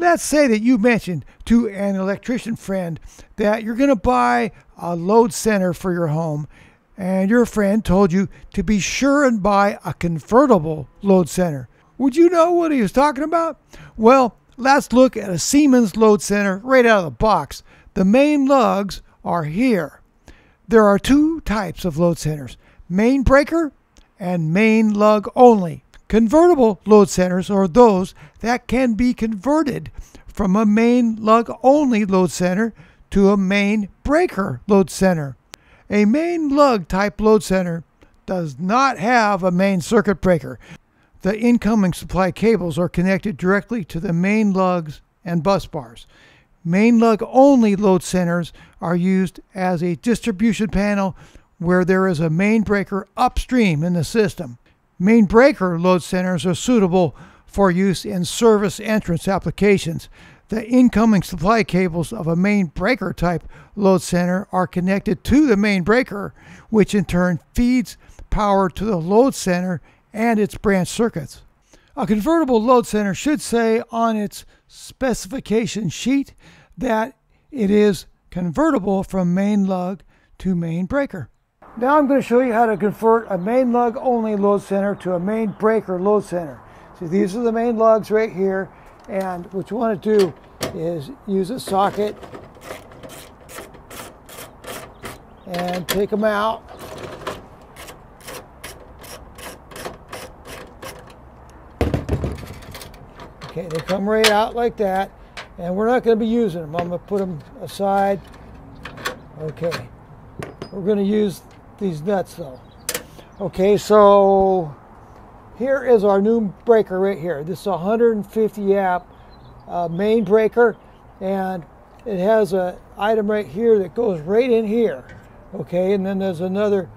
Let's say that you mentioned to an electrician friend that you're going to buy a load center for your home, and your friend told you to be sure and buy a convertible load center. Would you know what he was talking about? Well, let's look at a Siemens load center right out of the box. The main lugs are here. There are two types of load centers main breaker and main lug only. Convertible load centers are those that can be converted from a main lug only load center to a main breaker load center. A main lug type load center does not have a main circuit breaker. The incoming supply cables are connected directly to the main lugs and bus bars. Main lug only load centers are used as a distribution panel where there is a main breaker upstream in the system. Main breaker load centers are suitable for use in service entrance applications. The incoming supply cables of a main breaker type load center are connected to the main breaker, which in turn feeds power to the load center and its branch circuits. A convertible load center should say on its specification sheet that it is convertible from main lug to main breaker. Now I'm going to show you how to convert a main lug only load center to a main breaker load center. So these are the main lugs right here and what you want to do is use a socket and take them out. Okay, they come right out like that and we're not going to be using them. I'm going to put them aside. Okay, we're going to use these nuts though. Okay, so here is our new breaker right here. This is a 150 amp uh, main breaker and it has a item right here that goes right in here. Okay, and then there's another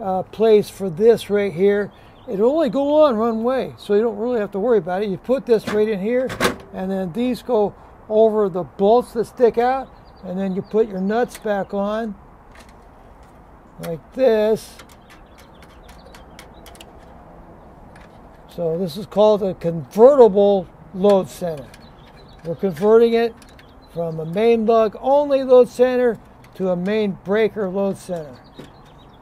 uh, place for this right here. It'll only go on one way, so you don't really have to worry about it. You put this right in here, and then these go over the bolts that stick out, and then you put your nuts back on like this. So this is called a convertible load center. We're converting it from a main lug only load center to a main breaker load center.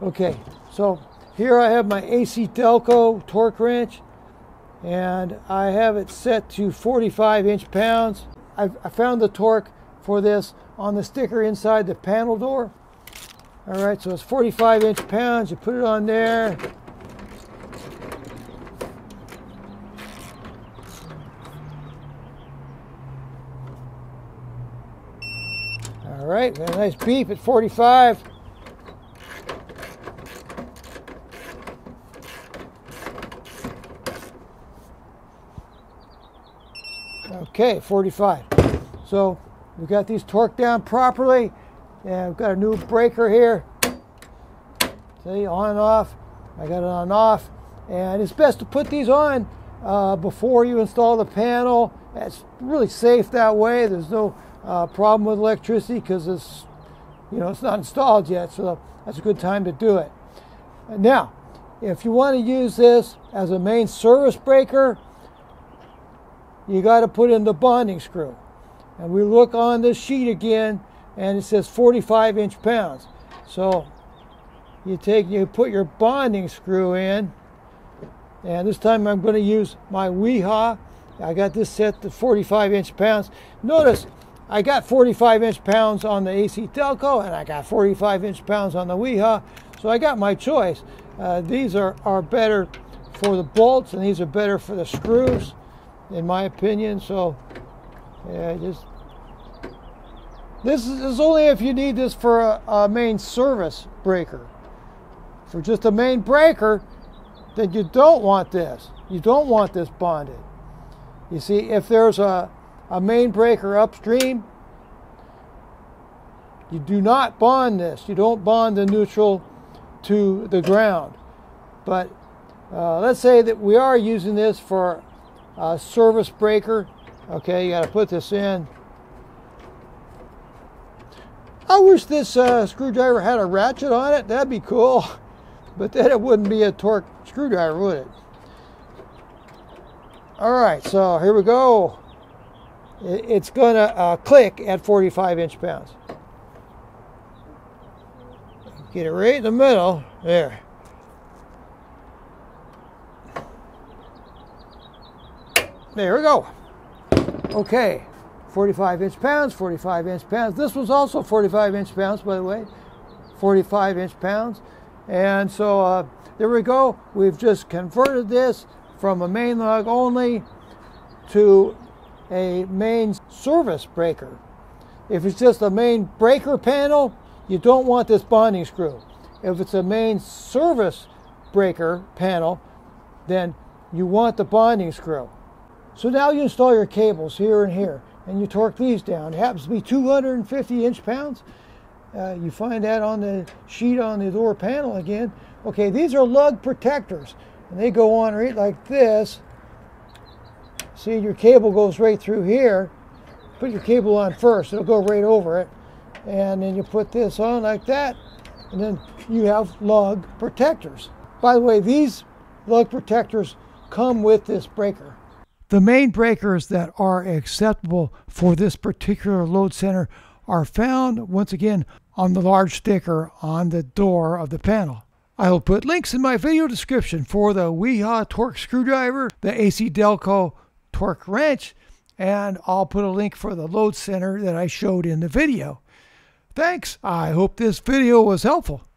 Okay, so here I have my AC Delco torque wrench and I have it set to 45 inch pounds. I've, I found the torque for this on the sticker inside the panel door. All right, so it's 45 inch pounds. You put it on there. All right, got a nice beep at 45. Okay, 45. So we got these torqued down properly. And we've got a new breaker here. See, on and off. I got it on and off. And it's best to put these on uh, before you install the panel. It's really safe that way. There's no uh, problem with electricity because it's, you know, it's not installed yet. So that's a good time to do it. Now, if you want to use this as a main service breaker, you got to put in the bonding screw. And we look on the sheet again and it says 45 inch pounds. So you take, you put your bonding screw in and this time I'm going to use my Wiha. I got this set to 45 inch pounds. Notice I got 45 inch pounds on the AC Delco and I got 45 inch pounds on the Wiha. So I got my choice. Uh, these are, are better for the bolts and these are better for the screws in my opinion. So, yeah, just this is only if you need this for a, a, main service breaker. For just a main breaker, then you don't want this. You don't want this bonded. You see, if there's a, a main breaker upstream, you do not bond this. You don't bond the neutral to the ground. But uh, let's say that we are using this for a service breaker. Okay, you got to put this in. I wish this uh, screwdriver had a ratchet on it. That'd be cool. But then it wouldn't be a torque screwdriver, would it? All right, so here we go. it's going to uh, click at 45 inch pounds. Get it right in the middle. There. There we go. Okay, 45 inch pounds, 45 inch pounds. This was also 45 inch pounds, by the way. 45 inch pounds. And so uh, there we go. We've just converted this from a main lug only to a main service breaker. If it's just a main breaker panel, you don't want this bonding screw. If it's a main service breaker panel, then you want the bonding screw. So now you install your cables here and here, and you torque these down. It happens to be 250 inch pounds. Uh, you find that on the sheet on the door panel again. Okay, these are lug protectors, and they go on right like this. See, your cable goes right through here. Put your cable on first, it'll go right over it. And then you put this on like that, and then you have lug protectors. By the way, these lug protectors come with this breaker. The main breakers that are acceptable for this particular load center are found once again on the large sticker on the door of the panel. I will put links in my video description for the Wiha torque screwdriver, the AC Delco torque wrench, and I'll put a link for the load center that I showed in the video. Thanks. I hope this video was helpful.